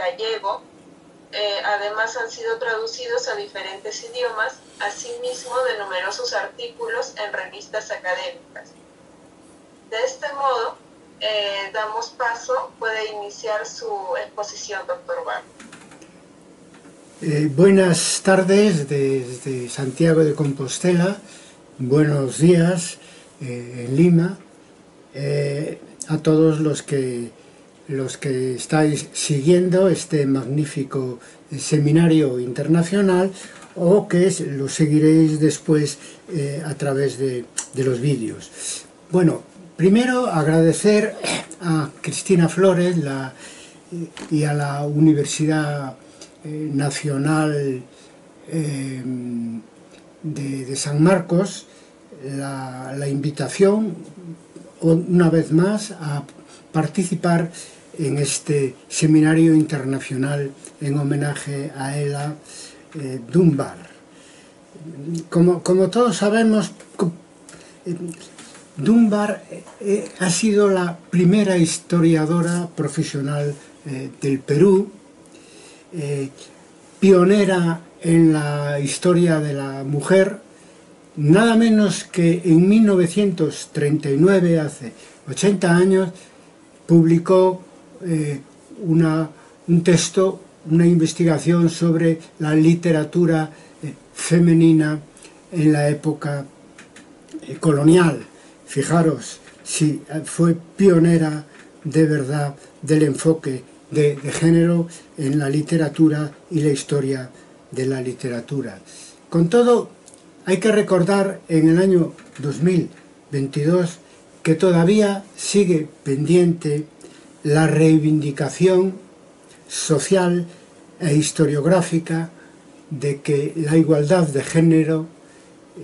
gallego. Eh, además han sido traducidos a diferentes idiomas, asimismo de numerosos artículos en revistas académicas. De este modo, eh, damos paso, puede iniciar su exposición, doctor Bar. Eh, buenas tardes desde Santiago de Compostela, buenos días en Lima, a todos los que los que estáis siguiendo este magnífico seminario internacional o que lo seguiréis después eh, a través de, los vídeos. Bueno, primero agradecer a Cristina Flores y a la Universidad eh, Nacional eh, de, San Marcos la, la invitación una vez más a participar en este seminario internacional en homenaje a Ella eh, Dunbar. Como, todos sabemos, eh, Dunbar eh, ha sido la primera historiadora profesional del Perú, pionera en la historia de la mujer, nada menos que en 1939, hace 80 años, publicó eh, un texto, una investigación sobre la literatura eh, femenina en la época eh, colonial. Fijaros, si fue pionera de verdad del enfoque de, género en la literatura y la historia de la literatura. Con todo, hay que recordar en el año 2022 que todavía sigue pendiente la reivindicación social e historiográfica de que la igualdad de género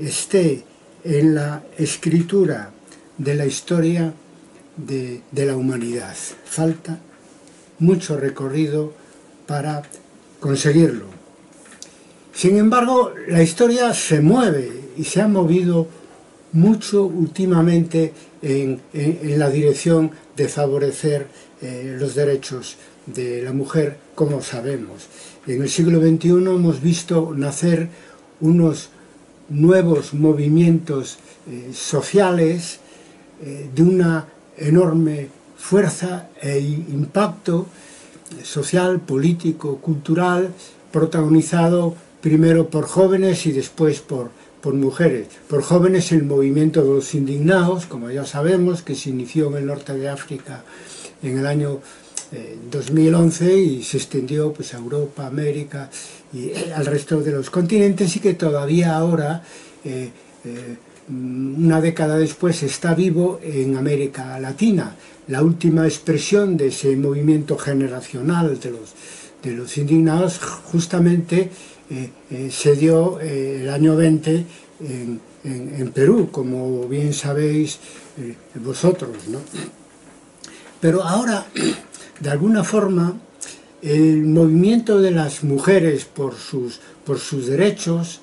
esté en la escritura de la historia de, la humanidad. Falta mucho recorrido para conseguirlo. Sin embargo, la historia se mueve y se ha movido mucho últimamente en, la dirección de favorecer eh, los derechos de la mujer, como sabemos. En el siglo XXI hemos visto nacer unos nuevos movimientos eh, sociales eh, de una enorme fuerza e impacto social, político, cultural, protagonizado primero por jóvenes y después por por mujeres. Por jóvenes el movimiento de los indignados, como ya sabemos, que se inició en el norte de África en el año 2011 eh, y se extendió pues, a Europa, América y eh, al resto de los continentes y que todavía ahora, eh, una década después, está vivo en América Latina. La última expresión de ese movimiento generacional de los, de los indignados justamente eh, eh, se dio eh, el año 20 en, Perú, como bien sabéis vosotros. Pero ahora, de alguna forma, el movimiento de las mujeres por sus, por sus derechos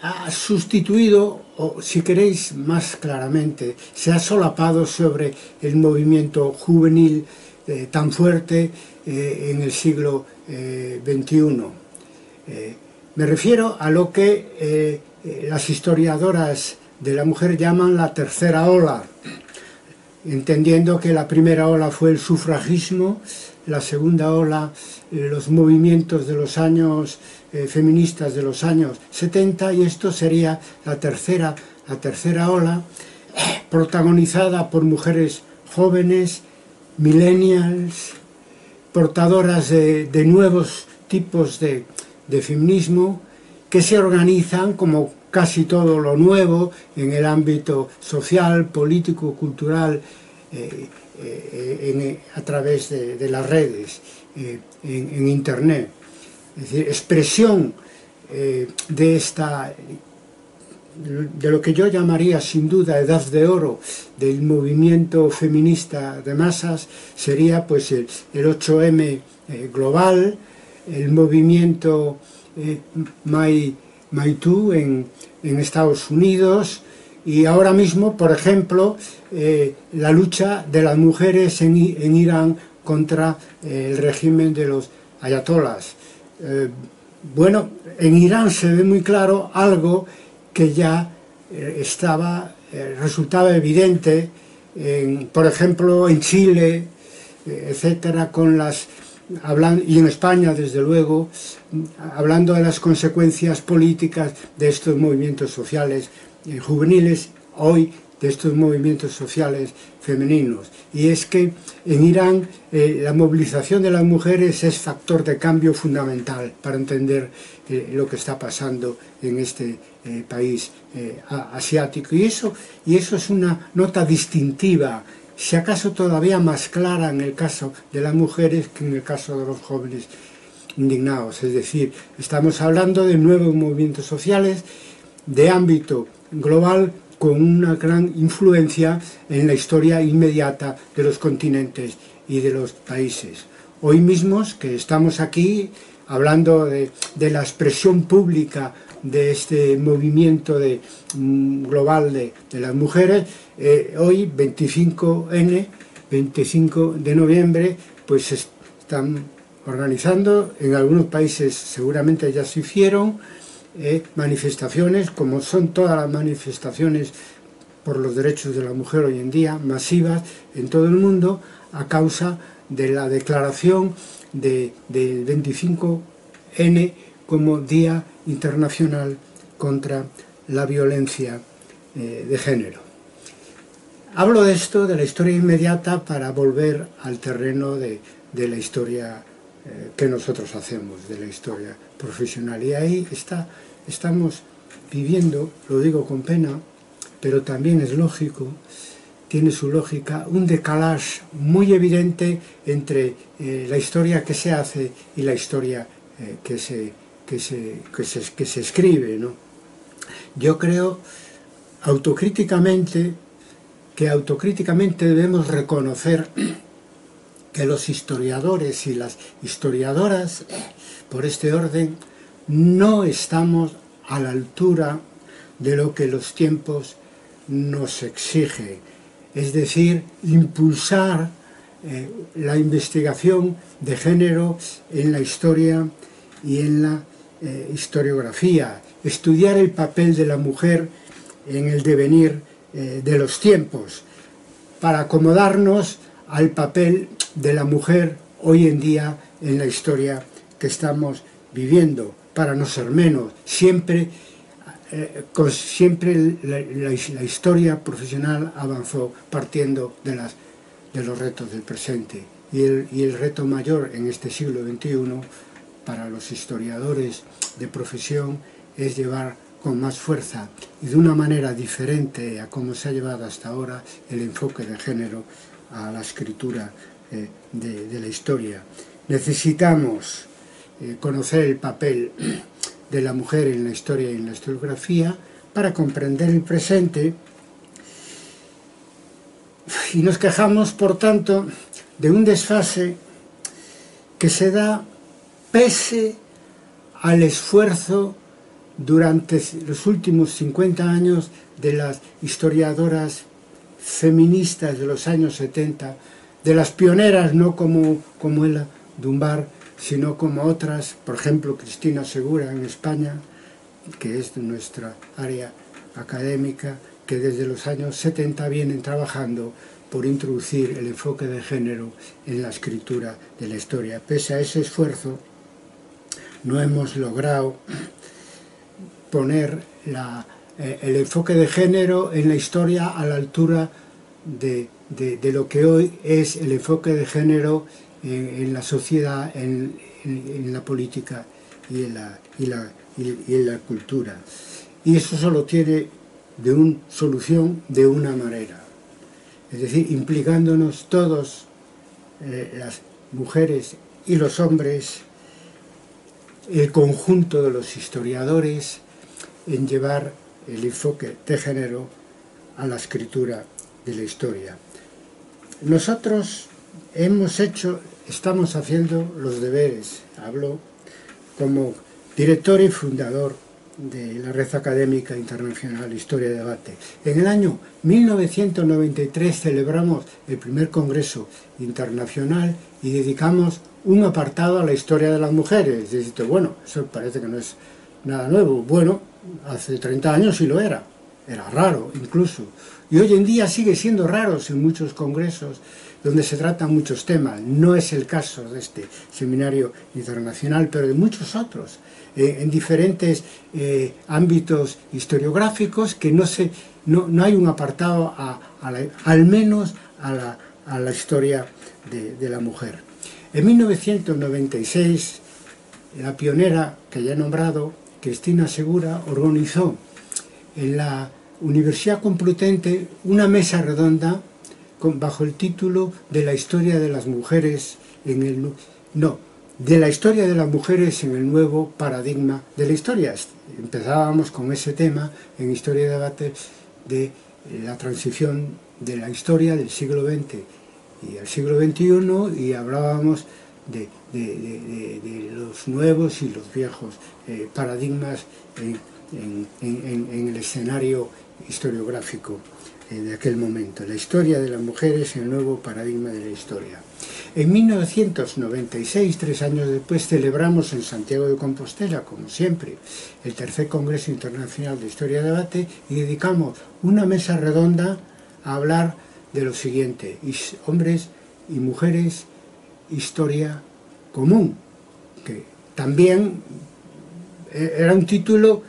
ha sustituido, o si queréis más claramente, se ha solapado sobre el movimiento juvenil tan fuerte en el siglo XXI. Eh, me refiero a lo que eh, eh, las historiadoras de la mujer llaman la tercera ola, entendiendo que la primera ola fue el sufragismo, la segunda ola los movimientos de los años feministas de los años 70 y esto sería la tercera, la tercera ola protagonizada por mujeres jóvenes, millennials, portadoras de nuevos tipos de feminismo que se organizan como casi todo lo nuevo en el ámbito social, político, cultural, eh, eh, a través de, las redes, eh, en, Internet. Es decir, expresión de esta de lo que yo llamaría sin duda edad de oro del movimiento feminista de masas sería pues el 8M global, el movimiento eh, My, en, Estados Unidos y ahora mismo, por ejemplo, eh, la lucha de las mujeres en, Irán contra eh, el régimen de los, ayatolas. Eh, bueno, en Irán se ve muy claro algo que ya estaba, resultaba evidente, por ejemplo, en Chile, etcétera, con las y en España, desde luego, hablando de las consecuencias políticas de estos movimientos sociales juveniles, hoy de estos movimientos sociales femeninos. Y es que en Irán eh, la movilización de las mujeres es factor de cambio fundamental para entender eh, lo que está pasando en este eh, país asiático. Y eso, y eso es una nota distintiva, si acaso todavía más clara en el caso de las mujeres que en el caso de los jóvenes indignados. Es decir, estamos hablando de nuevos movimientos sociales de ámbito global con una gran influencia en la historia inmediata de los continentes y de los países. Hoy mismos que estamos aquí hablando de, la expresión pública de este movimiento mm, global de, las mujeres, eh, hoy 25N, 25 de noviembre, pues están organizando, en algunos países seguramente ya se hicieron, eh, manifestaciones, como son todas las manifestaciones por los derechos de la mujer hoy en día, masivas en todo el mundo, a causa de la declaración del 25N como Día Internacional contra la Violencia eh, de Género. Hablo de esto, de la historia inmediata, para volver al terreno de, la historia eh, que nosotros hacemos, de la historia profesional. Y ahí está estamos viviendo, lo digo con pena, pero también es lógico, tiene su lógica, un decalage muy evidente entre eh, la historia que se hace y la historia eh, que, se, que, se, que, se, escribe. ¿no? Yo creo autocríticamente que autocríticamente debemos reconocer que los historiadores y las historiadoras, por este orden, no estamos a la altura de lo que los tiempos nos exigen, es decir, impulsar eh, la investigación de género en la historia y en la eh, historiografía, estudiar el papel de la mujer en el devenir eh, de los tiempos, para acomodarnos al papel de la mujer hoy en día en la historia que estamos viviendo para no ser menos. Siempre, eh, siempre la, historia profesional avanzó partiendo de, las, de los retos del presente. Y el, y el reto mayor en este siglo XXI para los historiadores de profesión es llevar con más fuerza y de una manera diferente a como se ha llevado hasta ahora el enfoque de género a la escritura eh, de, la historia. Necesitamos eh, conocer el papel de la mujer en la historia y en la historiografía para comprender el presente y nos quejamos, por tanto, de un desfase que se da pese al esfuerzo durante los últimos 50 años de las historiadoras feministas de los años 70, de las pioneras, no como, como Ella Dunbar, sino como otras, por ejemplo Cristina Segura en España, que es nuestra área académica, que desde los años 70 vienen trabajando por introducir el enfoque de género en la escritura de la historia. Pese a ese esfuerzo, no hemos logrado poner eh, el enfoque de género en la historia a la altura de, lo que hoy es el enfoque de género en, la sociedad, en, la política y en la, en la cultura. Y eso solo tiene de una solución de una manera. Es decir, implicándonos todos, eh, las mujeres y los hombres, el conjunto de los historiadores, en llevar el enfoque de género a la escritura de la historia. Nosotros hemos hecho estamos haciendo los deberes. Hablo como director y fundador de la Red Académica Internacional Historia y Debate. En el año 1993 celebramos el primer Congreso Internacional y dedicamos un apartado a la historia de las mujeres. Y bueno, eso parece que no es nada nuevo. Bueno, hace 30 años sí lo era. Era raro incluso. Y hoy en día sigue siendo raro en muchos congresos donde se tratan muchos temas. No es el caso de este seminario internacional, pero de muchos otros, eh, en diferentes eh, ámbitos historiográficos que no, se, no, hay un apartado al menos a la, historia de, de la mujer. En 1996, la pionera que ya he nombrado, Cristina Segura, organizó en la Universidad Complutense una mesa redonda bajo el título de la historia de las mujeres en el... No, de la historia de las mujeres en el nuevo paradigma de la historia. Empezábamos con ese tema en Historia y Debate de la transición de la historia del siglo XX y al siglo XXI y hablábamos de, los nuevos y los viejos eh, paradigmas en, en el escenario historiográfico de aquel momento, la historia de las mujeres en el nuevo paradigma de la historia. En 1996, tres años después, celebramos en Santiago de Compostela, como siempre, el tercer Congreso Internacional de Historia y Debate y dedicamos una mesa redonda a hablar de lo siguiente, hombres y mujeres, historia común, que también eh, era un título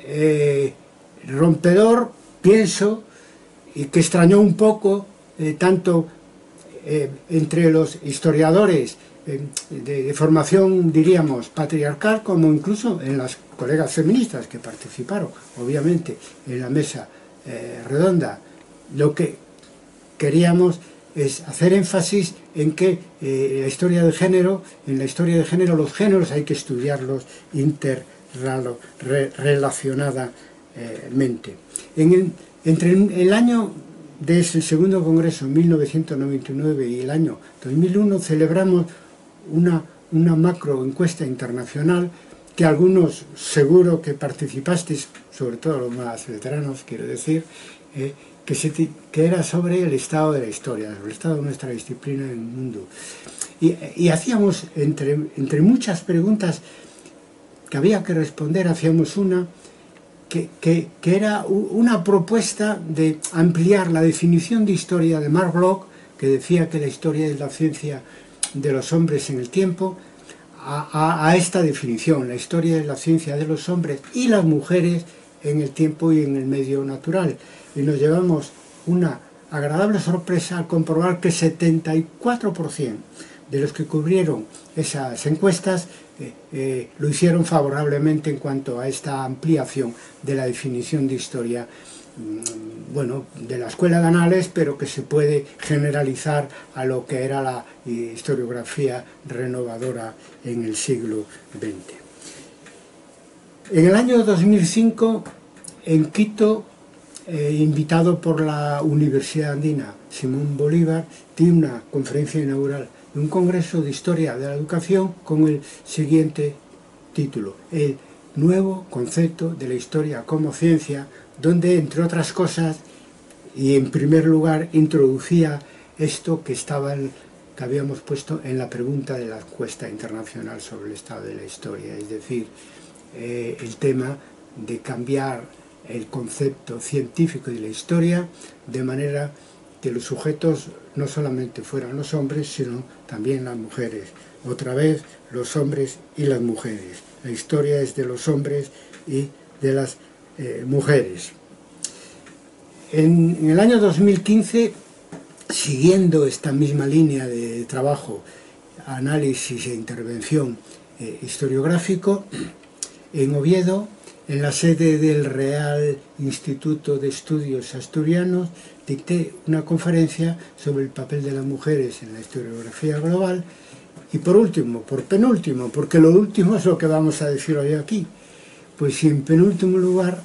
eh, rompedor, pienso, y que extrañó un poco eh, tanto eh, entre los historiadores eh, de, formación, diríamos, patriarcal, como incluso en las colegas feministas que participaron, obviamente, en la mesa redonda. Lo que queríamos es hacer énfasis en que la historia de género, en la historia de género los géneros hay que estudiarlos interrelacionadamente. En el, entre el año de ese segundo congreso, 1999, y el año 2001, celebramos una, una macro encuesta internacional que algunos seguro que participasteis, sobre todo los más veteranos, quiero decir, eh, que, era sobre el estado de la historia, sobre el estado de nuestra disciplina en el mundo. Y, y hacíamos, entre, entre muchas preguntas que había que responder, hacíamos una que, era una propuesta de ampliar la definición de historia de Mark Bloch, que decía que la historia es la ciencia de los hombres en el tiempo, a, esta definición, la historia es la ciencia de los hombres y las mujeres en el tiempo y en el medio natural. Y nos llevamos una agradable sorpresa al comprobar que 74% de los que cubrieron esas encuestas eh, eh, lo hicieron favorablemente en cuanto a esta ampliación de la definición de historia mm, bueno, de la escuela de anales, pero que se puede generalizar a lo que era la historiografía renovadora en el siglo XX. En el año 2005, en Quito, eh, invitado por la Universidad Andina, Simón Bolívar, tiene una conferencia inaugural un congreso de historia de la educación con el siguiente título, el nuevo concepto de la historia como ciencia, donde entre otras cosas, y en primer lugar introducía esto que que habíamos puesto en la pregunta de la encuesta internacional sobre el estado de la historia, es decir, eh, el tema de cambiar el concepto científico de la historia de manera que los sujetos no solamente fueran los hombres, sino también las mujeres. Otra vez, los hombres y las mujeres. La historia es de los hombres y de las eh, mujeres. En, el año 2015, siguiendo esta misma línea de trabajo, análisis e intervención eh, historiográfico, en Oviedo, en la sede del Real Instituto de Estudios Asturianos, dicté una conferencia sobre el papel de las mujeres en la historiografía global y por último, por penúltimo, porque lo último es lo que vamos a decir hoy aquí, pues en penúltimo lugar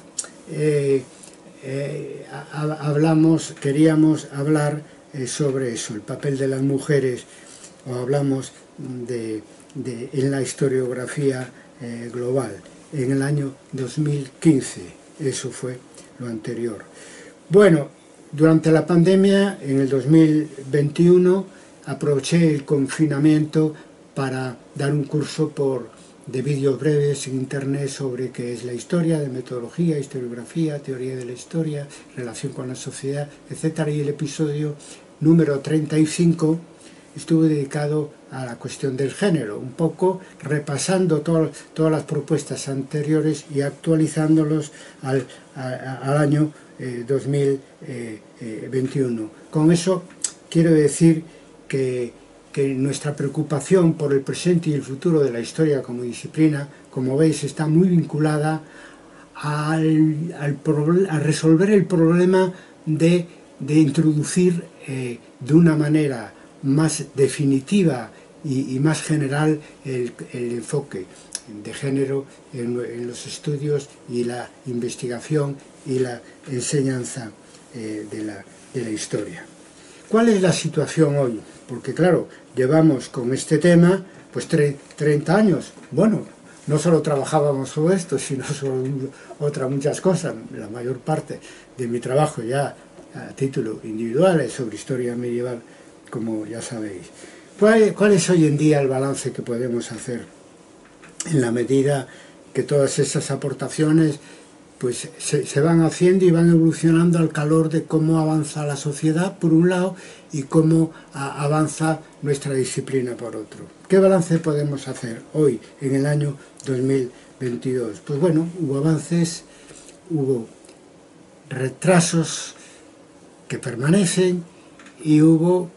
eh, eh, hablamos, queríamos hablar eh, sobre eso, el papel de las mujeres, o hablamos de, en la historiografía global. en el año 2015. Eso fue lo anterior. Bueno, durante la pandemia, en el 2021, aproveché el confinamiento para dar un curso por, de vídeos breves en internet sobre qué es la historia, de metodología, historiografía, teoría de la historia, relación con la sociedad, etc. Y el episodio número 35 estuvo dedicado a la cuestión del género, un poco repasando todas las propuestas anteriores y actualizándolos al, al año 2021. Eh, con eso quiero decir que, nuestra preocupación por el presente y el futuro de la historia como disciplina, como veis, está muy vinculada al, a resolver el problema de, introducir eh, de una manera más definitiva y, más general el, enfoque de género en, los estudios y la investigación y la enseñanza eh, de, la, de la historia. ¿Cuál es la situación hoy? Porque claro, llevamos con este tema pues 30 años. Bueno, no solo trabajábamos sobre esto, sino sobre otras muchas cosas. La mayor parte de mi trabajo ya a título individual es sobre historia medieval, como ya sabéis. ¿Cuál, ¿Cuál es hoy en día el balance que podemos hacer en la medida que todas esas aportaciones pues se, van haciendo y van evolucionando al calor de cómo avanza la sociedad por un lado y cómo avanza nuestra disciplina por otro. ¿Qué balance podemos hacer hoy en el año 2022? Pues bueno, hubo avances, hubo retrasos que permanecen y hubo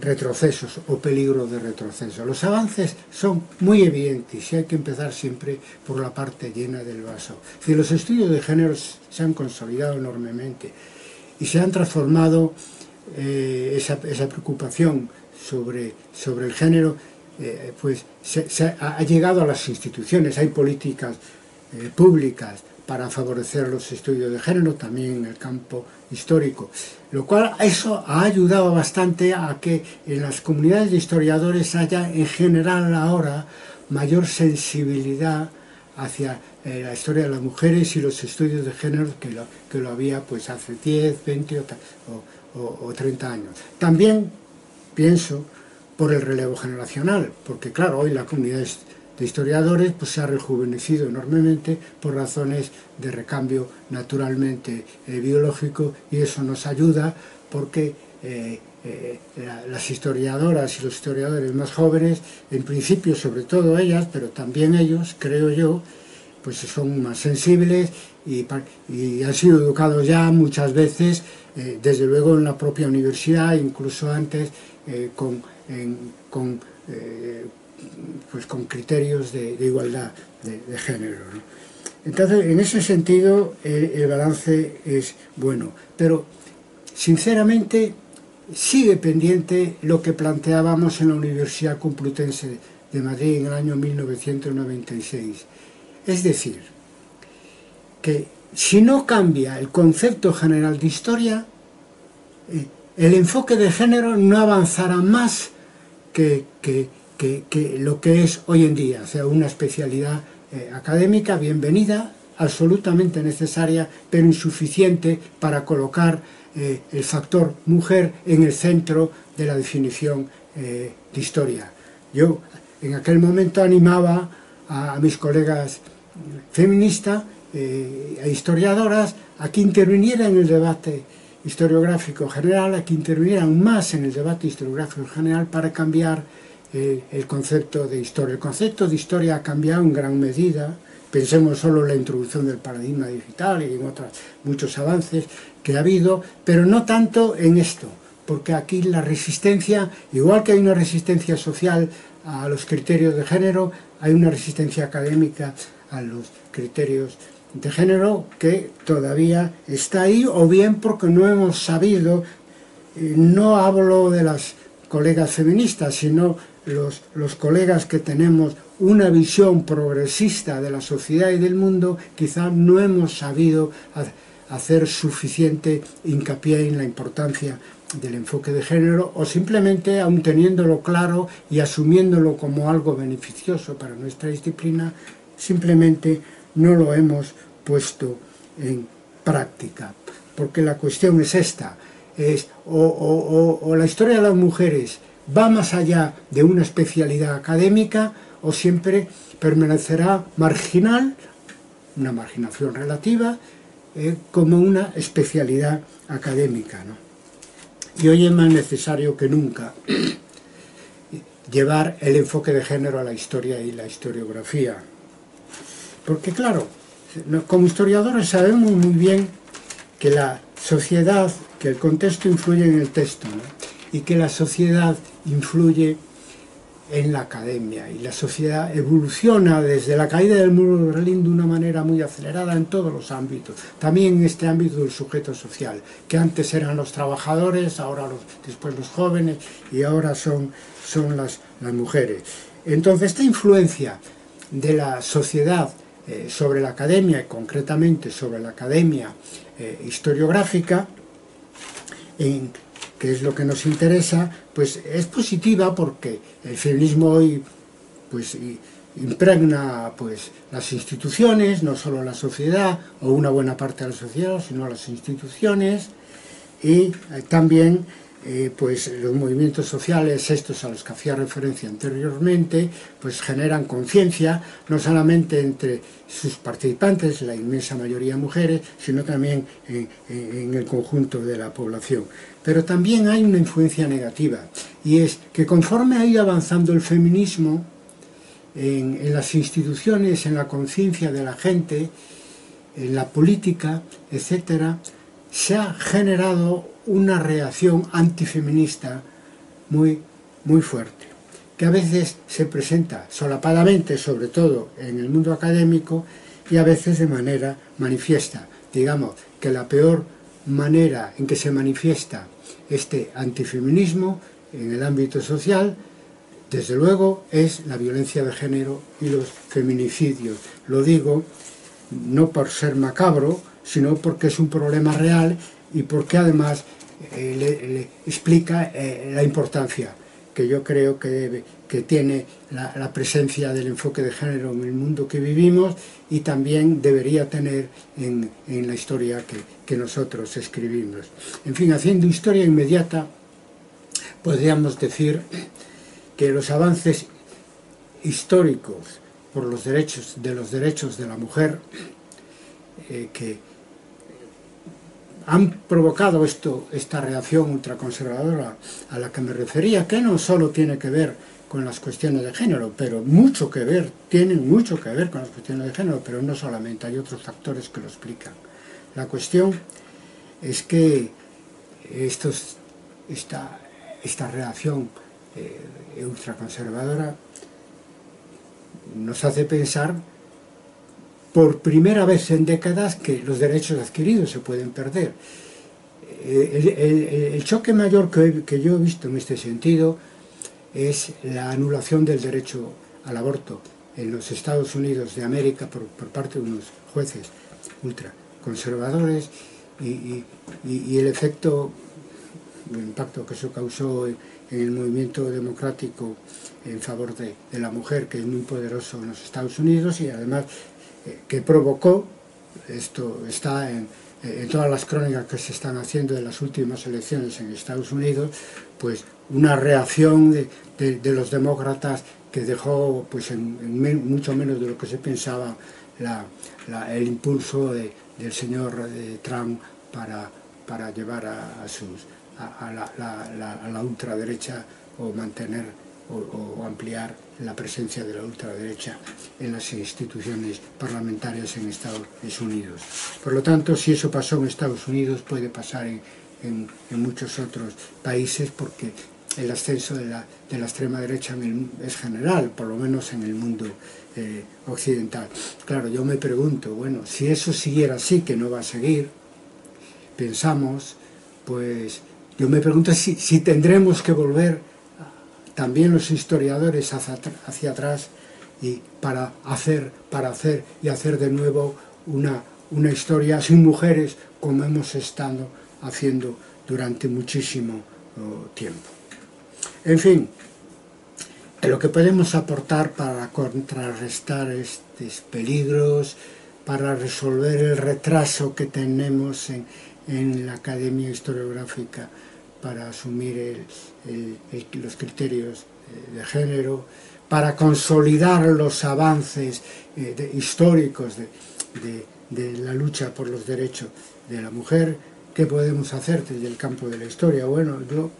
retrocesos o peligro de retroceso. Los avances son muy evidentes y hay que empezar siempre por la parte llena del vaso. Si los estudios de género se han consolidado enormemente y se han transformado eh, esa, preocupación sobre, sobre el género, eh, pues se, ha llegado a las instituciones, hay políticas eh, públicas para favorecer los estudios de género, también en el campo histórico. Lo cual eso ha ayudado bastante a que en las comunidades de historiadores haya en general ahora mayor sensibilidad hacia eh, la historia de las mujeres y los estudios de género que lo, que lo había pues hace 10, 20 o, o 30 años. También pienso por el relevo generacional, porque claro, hoy la comunidad de historiadores pues se ha rejuvenecido enormemente por razones de recambio naturalmente eh, biológico y eso nos ayuda porque eh, eh, las historiadoras y los historiadores más jóvenes, en principio sobre todo ellas, pero también ellos, creo yo, pues son más sensibles y, han sido educados ya muchas veces, desde luego en la propia universidad, incluso antes, con, con pues con criterios de, igualdad de, género. Entonces, en ese sentido, el, balance es bueno, pero sinceramente sigue pendiente lo que planteábamos en la Universidad Complutense de Madrid en el año 1996. Es decir, que si no cambia el concepto general de historia, eh, el enfoque de género no avanzará más que, que, que, lo que es hoy en día, o sea, una especialidad eh, académica bienvenida, absolutamente necesaria, pero insuficiente para colocar eh, el factor mujer en el centro de la definición eh, de historia. Yo en aquel momento animaba a, a mis colegas feministas e historiadoras a que intervinieran en el debate historiográfico general, a que intervinieran más en el debate historiográfico general para cambiar el concepto de historia. El concepto de historia ha cambiado en gran medida, pensemos solo en la introducción del paradigma digital y en otros muchos avances que ha habido, pero no tanto en esto, porque aquí la resistencia, igual que hay una resistencia social a los criterios de género, hay una resistencia académica a los criterios de género que todavía está ahí, o bien porque no hemos sabido, eh, no hablo de las colegas feministas, sino los, los colegas que tenemos una visión progresista de la sociedad y del mundo, quizá no hemos sabido hacer suficiente hincapié en la importancia del enfoque de género o simplemente, aun teniéndolo claro y asumiéndolo como algo beneficioso para nuestra disciplina, simplemente no lo hemos puesto en práctica. Porque la cuestión es esta, es o, la historia de las mujeres va más allá de una especialidad académica o siempre permanecerá marginal, una marginación relativa, eh, como una especialidad académica. Y hoy es más necesario que nunca llevar el enfoque de género a la historia y la historiografía. Porque claro, como historiadores sabemos muy bien que la sociedad, que el contexto influye en el texto, y que la sociedad influye en la academia y la sociedad evoluciona desde la caída del muro de Berlín de una manera muy acelerada en todos los ámbitos, también en este ámbito del sujeto social, que antes eran los trabajadores, ahora los, después los jóvenes y ahora son, son las, las mujeres. Entonces esta influencia de la sociedad eh, sobre la academia y concretamente sobre la academia eh, historiográfica en, que es lo que nos interesa, pues es positiva porque el feminismo hoy pues impregna pues las instituciones, no solo la sociedad o una buena parte de la sociedad, sino las instituciones y eh, también eh, pues los movimientos sociales, estos a los que hacía referencia anteriormente, pues generan conciencia, no solamente entre sus participantes, la inmensa mayoría mujeres, sino también en, el conjunto de la población. Pero también hay una influencia negativa, y es que conforme ha ido avanzando el feminismo en, en las instituciones, en la conciencia de la gente, en la política, etcétera, se ha generado una reacción antifeminista muy, muy fuerte, que a veces se presenta solapadamente, sobre todo en el mundo académico, y a veces de manera manifiesta. Digamos que la peor manera en que se manifiesta este antifeminismo en el ámbito social, desde luego, es la violencia de género y los feminicidios. Lo digo no por ser macabro, sino porque es un problema real y porque además eh, le, explica eh, la importancia que yo creo que, debe, que tiene la, presencia del enfoque de género en el mundo que vivimos y también debería tener en, la historia que, que, nosotros escribimos. En fin, haciendo historia inmediata, podríamos decir que los avances históricos por los derechos de los derechos de la mujer eh, que han provocado esto, esta reacción ultraconservadora a la que me refería, que no solo tiene que ver con las cuestiones de género, pero mucho que ver, tienen mucho que ver con las cuestiones de género, pero no solamente, hay otros factores que lo explican. La cuestión es que esta, esta reacción eh, ultraconservadora nos hace pensar por primera vez en décadas que los derechos adquiridos se pueden perder. Eh, el, choque mayor que, yo he visto en este sentido es la anulación del derecho al aborto en los Estados Unidos de América por, parte de unos jueces ultraconservadores y, y, el efecto, el impacto que eso causó en, el movimiento democrático en favor de, de, la mujer, que es muy poderoso en los Estados Unidos y además que provocó, esto está en, todas las crónicas que se están haciendo de las últimas elecciones en Estados Unidos, pues una reacción de, los demócratas que dejó pues en, mucho menos de lo que se pensaba el impulso del señor eh, Trump para, para llevar a, sus, a, la, ultraderecha o mantener o ampliar la presencia de la ultraderecha en las instituciones parlamentarias en Estados Unidos. Por lo tanto, si eso pasó en Estados Unidos, puede pasar en, muchos otros países porque el ascenso de la, extrema derecha es general, por lo menos en el mundo eh, occidental. Claro, yo me pregunto, bueno, si eso siguiera así, que no va a seguir, pensamos, pues yo me pregunto si, si tendremos que volver también los historiadores hacia, atrás y para hacer, para hacer y hacer de nuevo una, una historia sin mujeres como hemos estado haciendo durante muchísimo oh, tiempo. En fin, lo que podemos aportar para contrarrestar estos peligros, para resolver el retraso que tenemos en, en la Academia Historiográfica para asumir los criterios de género, para consolidar los avances eh, históricos de, la lucha por los derechos de la mujer, ¿qué podemos hacer desde el campo de la historia? Bueno, yo,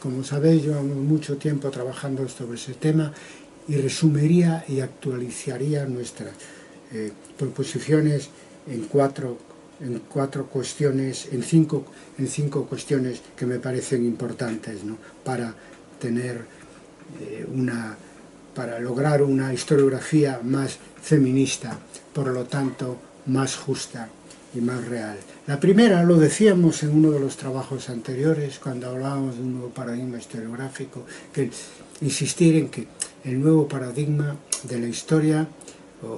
como sabéis, llevamos mucho tiempo trabajando sobre ese tema y resumiría y actualizaría nuestras eh, proposiciones en cuatro en cuatro cuestiones, en cinco, en cinco cuestiones que me parecen importantes para tener eh, una para lograr una historiografía más feminista, por lo tanto más justa y más real. La primera, lo decíamos en uno de los trabajos anteriores, cuando hablábamos de un nuevo paradigma historiográfico, que insistir en que el nuevo paradigma de la historia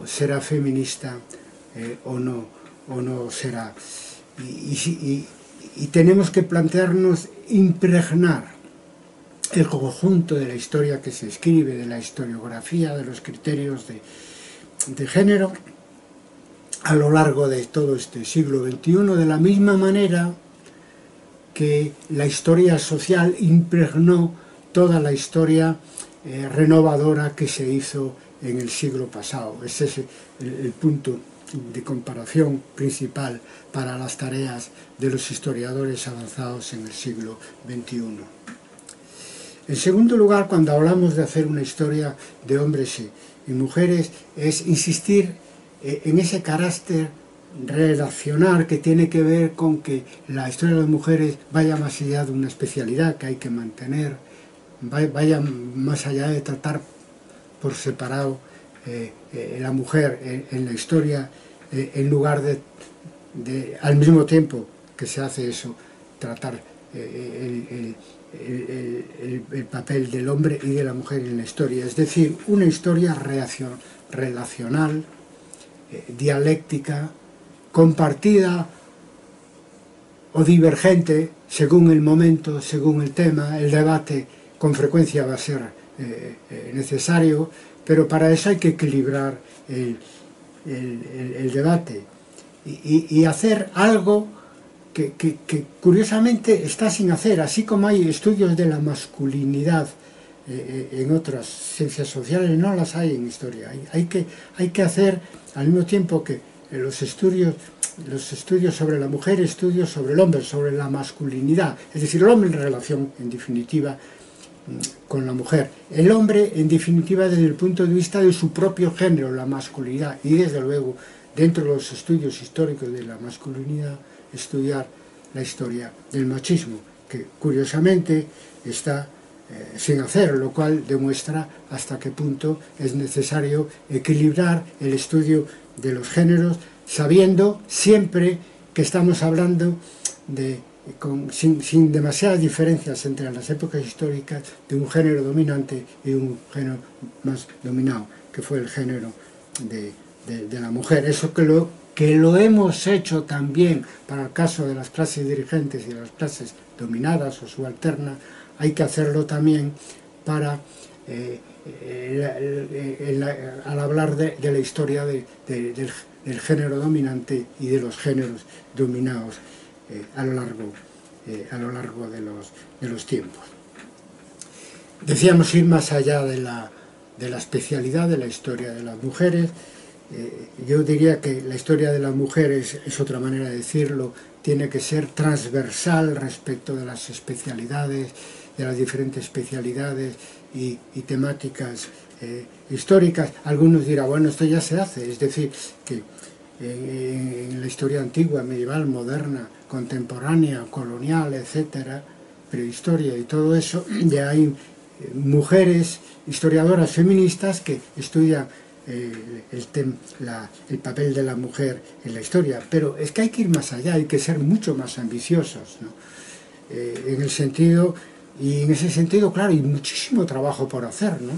será feminista eh, o no o no será. Y, tenemos que plantearnos impregnar el conjunto de la historia que se escribe, de la historiografía, de los criterios de, de género, a lo largo de todo este siglo XXI, de la misma manera que la historia social impregnó toda la historia eh, renovadora que se hizo en el siglo pasado. Ese es el punto de comparación principal para las tareas de los historiadores avanzados en el siglo XXI. En segundo lugar, cuando hablamos de hacer una historia de hombres y mujeres, es insistir en ese carácter relacional que tiene que ver con que la historia de las mujeres vaya más allá de una especialidad que hay que mantener, vaya más allá de tratar por separado eh, eh, la mujer en, la historia, eh, en lugar de, al mismo tiempo que se hace eso, tratar el, papel del hombre y de la mujer en la historia. Es decir, una historia relacional, dialéctica, compartida o divergente según el momento, según el tema, el debate con frecuencia va a ser necesario, pero para eso hay que equilibrar el, debate y, hacer algo que, curiosamente está sin hacer, así como hay estudios de la masculinidad eh, eh, en otras ciencias sociales, no las hay en historia. Hay que hacer al mismo tiempo que los estudios, los estudios sobre la mujer, estudios sobre el hombre, sobre la masculinidad, es decir, el hombre en relación, en definitiva, con la mujer. El hombre, en definitiva, desde el punto de vista de su propio género, la masculinidad, y desde luego, dentro de los estudios históricos de la masculinidad, estudiar la historia del machismo, que curiosamente está eh, sin hacer, lo cual demuestra hasta qué punto es necesario equilibrar el estudio de los géneros, sabiendo siempre que estamos hablando de sin, demasiadas diferencias entre las épocas históricas de un género dominante y un género más dominado, que fue el género de, la mujer. Eso que lo, que lo hemos hecho también para el caso de las clases dirigentes y las clases dominadas o subalternas, hay que hacerlo también para, eh, eh, al hablar de, la historia del, género dominante y de los géneros dominados. Eh, a lo largo, a lo largo de, los, de los tiempos. Decíamos ir más allá de la, de la especialidad de la historia de las mujeres. Yo diría que la historia de las mujeres, es otra manera de decirlo, tiene que ser transversal respecto de las especialidades, de las diferentes especialidades y, temáticas históricas. Algunos dirán, bueno, esto ya se hace, es decir, que en la historia antigua, medieval, moderna, contemporánea, colonial, etcétera, prehistoria y todo eso, ya hay eh, mujeres historiadoras feministas que estudian eh, el, el, papel de la mujer en la historia, pero es que hay que ir más allá, hay que ser mucho más ambiciosos, eh, en el sentido, y en ese sentido, claro, hay muchísimo trabajo por hacer, ¿no?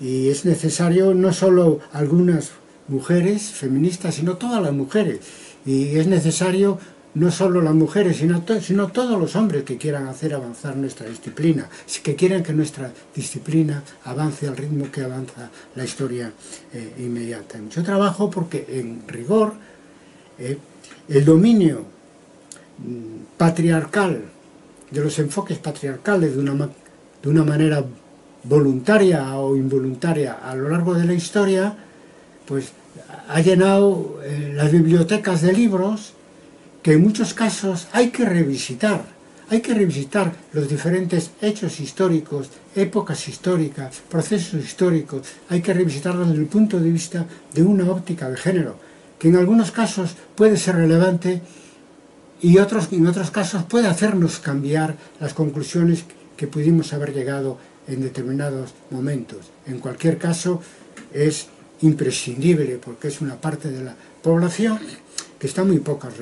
Y es necesario no solo algunas mujeres feministas, sino todas las mujeres. Y es necesario no solo las mujeres, sino, sino todos los hombres que quieran hacer avanzar nuestra disciplina, que quieran que nuestra disciplina avance al ritmo que avanza la historia eh, inmediata. mucho trabajo porque en rigor eh, el dominio mm, patriarcal, de los enfoques patriarcales de una, de una manera voluntaria o involuntaria a lo largo de la historia, pues ha llenado eh, las bibliotecas de libros que en muchos casos hay que revisitar. Hay que revisitar los diferentes hechos históricos, épocas históricas, procesos históricos. Hay que revisitarlos desde el punto de vista de una óptica de género, que en algunos casos puede ser relevante y otros, en otros casos puede hacernos cambiar las conclusiones que pudimos haber llegado en determinados momentos. En cualquier caso, es imprescindible porque es una parte de la población que está muy pocas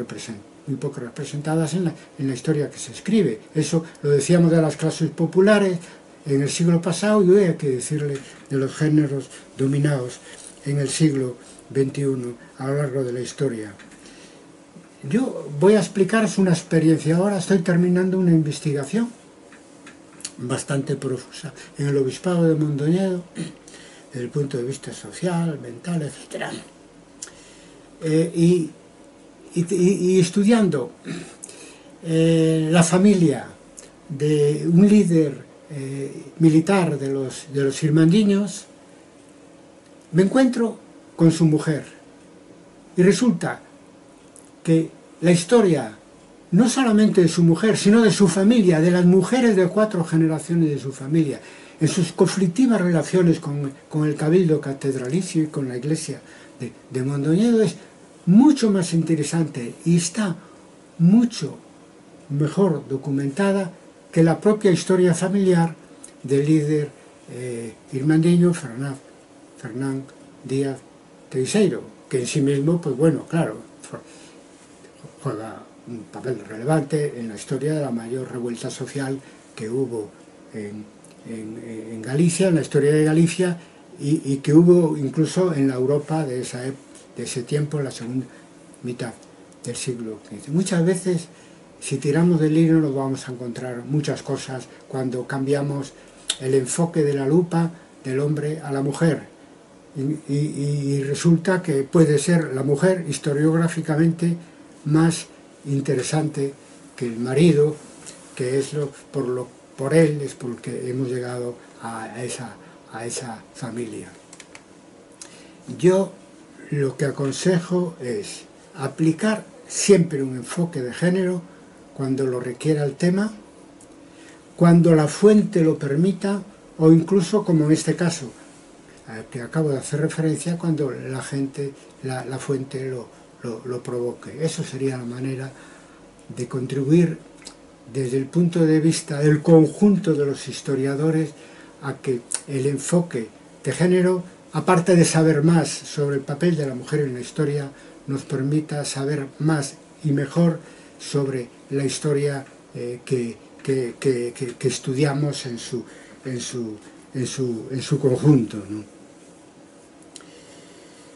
muy poco representadas en la, en la historia que se escribe. Eso lo decíamos de las clases populares en el siglo pasado y hoy hay que decirle de los géneros dominados en el siglo XXI a lo largo de la historia. Yo voy a explicaros una experiencia ahora, estoy terminando una investigación bastante profusa en el Obispado de Mondoñedo, desde el punto de vista social, mental, etc. Eh, y, estudiando eh, la familia de un líder eh, militar de los, de los irmandiños, me encuentro con su mujer. Y resulta que la historia no solamente de su mujer, sino de su familia, de las mujeres de cuatro generaciones de su familia, en sus conflictivas relaciones con, el cabildo catedralicio y con la iglesia de, de Mondoñedo es mucho más interesante y está mucho mejor documentada que la propia historia familiar del líder eh, irmandiño Fernán, Fernán Díaz Teixeiro, que en sí mismo, pues bueno, claro, juega un papel relevante en la historia de la mayor revuelta social que hubo en, Galicia, en la historia de Galicia, y, que hubo incluso en la Europa de, esa, de ese tiempo, la segunda mitad del siglo XV. Muchas veces, si tiramos del hilo, nos vamos a encontrar muchas cosas cuando cambiamos el enfoque de la lupa del hombre a la mujer. Y resulta que puede ser la mujer historiográficamente más interesante que el marido, que es lo, por, lo, por él es por que hemos llegado a esa, familia. Yo lo que aconsejo es aplicar siempre un enfoque de género cuando lo requiera el tema, cuando la fuente lo permita o incluso como en este caso que acabo de hacer referencia cuando la gente, la, la fuente lo, lo, provoque. Eso sería la manera de contribuir desde el punto de vista del conjunto de los historiadores a que el enfoque de género, aparte de saber más sobre el papel de la mujer en la historia, nos permita saber más y mejor sobre la historia eh, que, estudiamos en su, en su, en su, en su conjunto.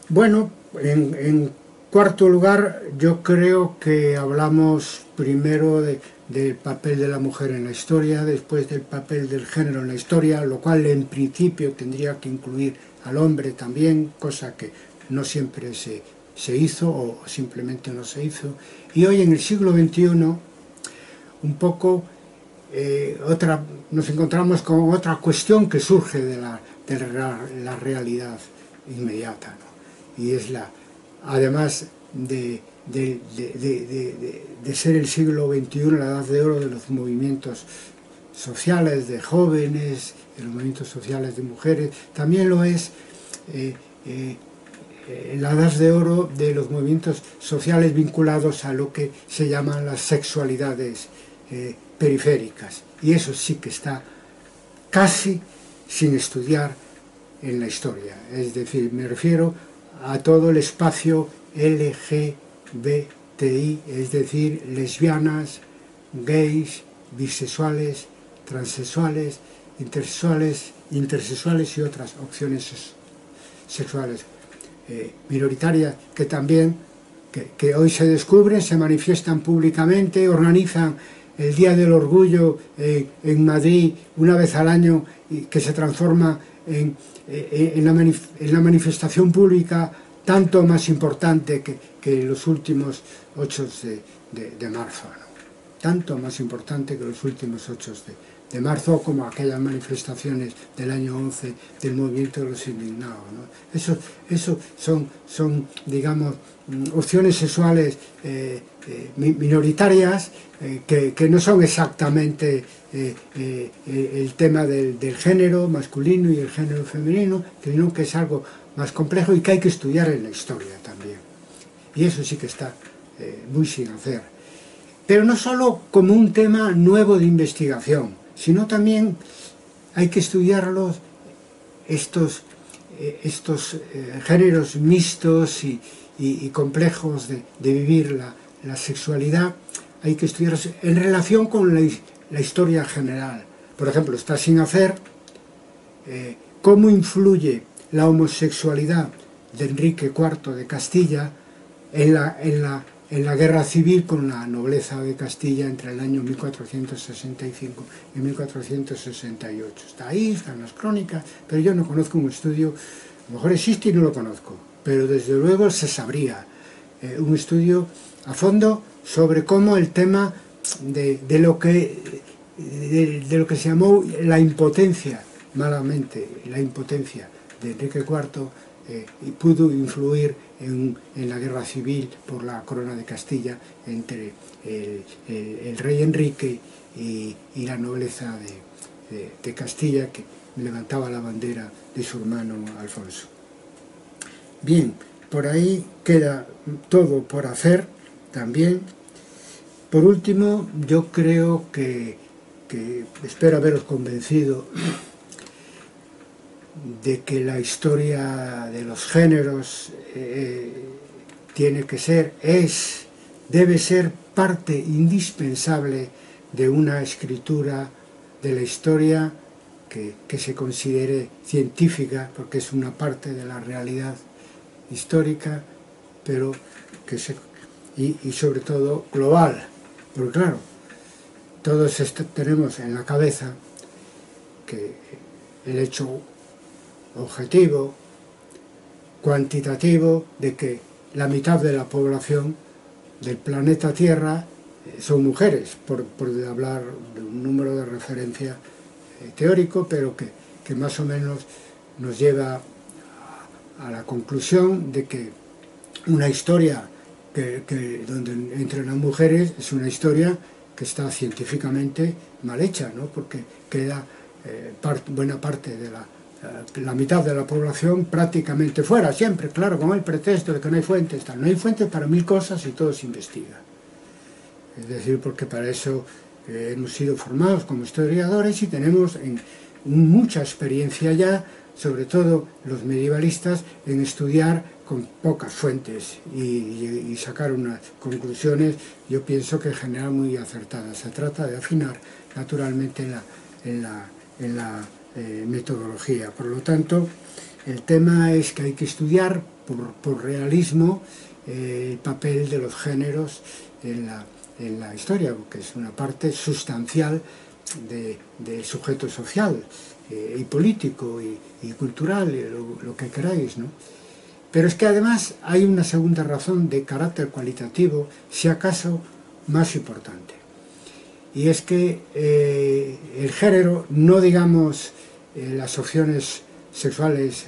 Bueno, en cuarto lugar, yo creo que hablamos primero del papel de la mujer en la historia, después del papel del género en la historia, lo cual en principio tendría que incluir al hombre también, cosa que no siempre se, hizo o simplemente no se hizo. Y hoy en el siglo XXI, un poco eh, otra, nos encontramos con otra cuestión que surge de la, la, realidad inmediata, y es la, además de, ser el siglo XXI la edad de oro de los movimientos sociales de jóvenes, de los movimientos sociales de mujeres, también lo es eh, eh, la edad de oro de los movimientos sociales vinculados a lo que se llaman las sexualidades eh, periféricas. Y eso sí que está casi sin estudiar en la historia. Es decir, me refiero a todo el espacio LGBTI, es decir, lesbianas, gays, bisexuales, transexuales, intersexuales, intersexuales y otras opciones sexuales eh, minoritarias que también que, hoy se descubren, se manifiestan públicamente, organizan el Día del Orgullo eh, en Madrid una vez al año y que se transforma en, eh, en, la, manifestación pública tanto más importante que, los últimos 8 de, marzo. Tanto más importante que los últimos 8 de, de marzo como aquellas manifestaciones del año 11 del movimiento de los indignados. Eso, eso son, son, digamos, mm, opciones sexuales eh, eh, minoritarias eh, que, no son exactamente el tema del, del, género masculino y el género femenino, sino que es algo más complejo y que hay que estudiar en la historia también. Y eso sí que está muy sin hacer. Pero no solo como un tema nuevo de investigación, sino también hay que estudiarlos estos, eh, estos eh, géneros mixtos y, complejos de, vivir la, sexualidad, hay que estudiarlos en relación con la, historia general. Por ejemplo, está sin hacer eh, cómo influye la homosexualidad de Enrique IV de Castilla en la, en la en la guerra civil con la nobleza de Castilla entre el año 1465 y 1468. Está ahí, están las crónicas, pero yo no conozco un estudio, a lo mejor existe y no lo conozco, pero desde luego se sabría eh, un estudio a fondo sobre cómo el tema de, lo que de, lo que se llamó la impotencia, malamente, la impotencia de Enrique IV eh, y pudo influir en, la guerra civil por la corona de Castilla entre el, rey Enrique y, la nobleza de, Castilla que levantaba la bandera de su hermano Alfonso. Bien, por ahí queda todo por hacer también. Por último, yo creo que, que espero haberos convencido de que la historia de los géneros eh, tiene que ser, es, debe ser parte indispensable de una escritura de la historia que, se considere científica, porque es una parte de la realidad histórica, pero que se, y, y sobre todo global, porque claro, todos tenemos en la cabeza que el hecho objetivo, cuantitativo, de que la mitad de la población del planeta Tierra eh, son mujeres, por, hablar de un número de referencia eh, teórico, pero que, más o menos nos lleva a, la conclusión de que una historia que, donde entran las mujeres es una historia que está científicamente mal hecha, ¿no? porque queda eh, buena parte de la la mitad de la población prácticamente fuera, siempre, claro, con el pretexto de que no hay fuentes, tal. no hay fuentes para mil cosas y todo se investiga. Es decir, porque para eso eh, hemos sido formados como historiadores y tenemos mucha experiencia ya, sobre todo los medievalistas, en estudiar con pocas fuentes y, sacar unas conclusiones, yo pienso que en general muy acertadas. Se trata de afinar naturalmente en la eh, metodología. Por lo tanto, el tema es que hay que estudiar por, realismo eh, el papel de los géneros en la, historia, que es una parte sustancial del sujeto social eh, y político y, cultural, lo, lo, que queráis. ¿no? Pero es que además hay una segunda razón de carácter cualitativo, si acaso más importante y es que eh, el género, no digamos eh, las opciones sexuales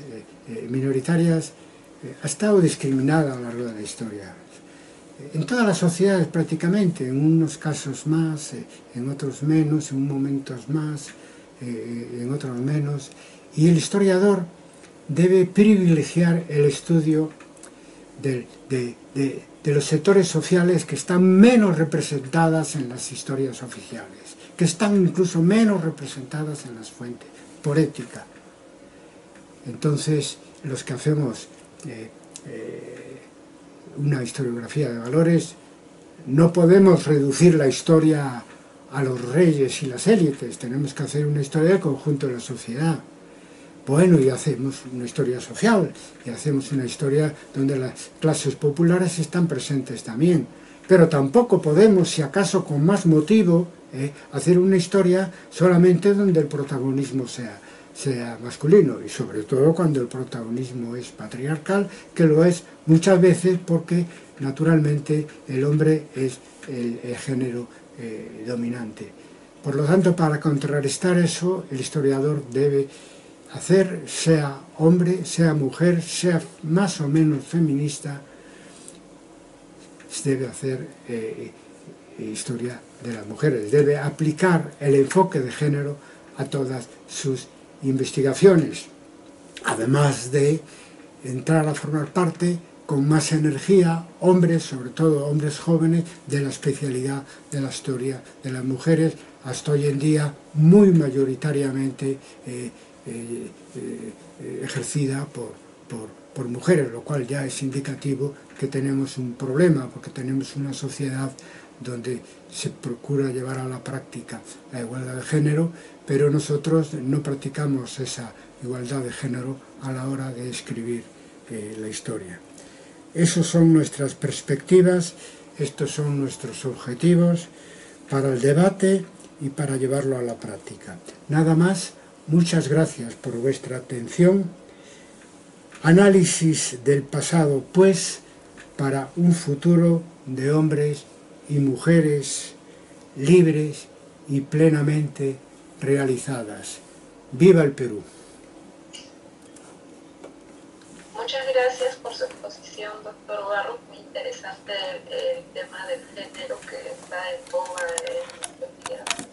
eh, minoritarias, ha estado discriminada a lo largo de la historia. En todas las sociedades prácticamente, en unos casos más, en otros menos, en momentos más, en otros menos, y el historiador debe privilegiar el estudio de, de los sectores sociales que están menos representadas en las historias oficiales, que están incluso menos representadas en las fuentes, por ética. Entonces, los que hacemos eh, eh, una historiografía de valores, no podemos reducir la historia a los reyes y las élites, tenemos que hacer una historia del conjunto de la sociedad, Bueno, y hacemos una historia social, y hacemos una historia donde las clases populares están presentes también. Pero tampoco podemos, si acaso con más motivo, eh, hacer una historia solamente donde el protagonismo sea, sea masculino, y sobre todo cuando el protagonismo es patriarcal, que lo es muchas veces porque naturalmente el hombre es el, género eh, dominante. Por lo tanto, para contrarrestar eso, el historiador debe hacer, sea hombre, sea mujer, sea más o menos feminista, debe hacer eh, historia de las mujeres, debe aplicar el enfoque de género a todas sus investigaciones, además de entrar a formar parte con más energía, hombres, sobre todo hombres jóvenes, de la especialidad de la historia de las mujeres, hasta hoy en día muy mayoritariamente eh, eh, eh, ejercida por, por, por, mujeres, lo cual ya es indicativo que tenemos un problema, porque tenemos una sociedad donde se procura llevar a la práctica la igualdad de género, pero nosotros no practicamos esa igualdad de género a la hora de escribir eh, la historia. Esos son nuestras perspectivas, estos son nuestros objetivos para el debate y para llevarlo a la práctica. Nada más, muchas gracias por vuestra atención. Análisis del pasado, pues, para un futuro de hombres y mujeres libres y plenamente realizadas. ¡Viva el Perú! Muchas gracias por su exposición, doctor Barro. Muy interesante el, tema del género que está en boga en estos días.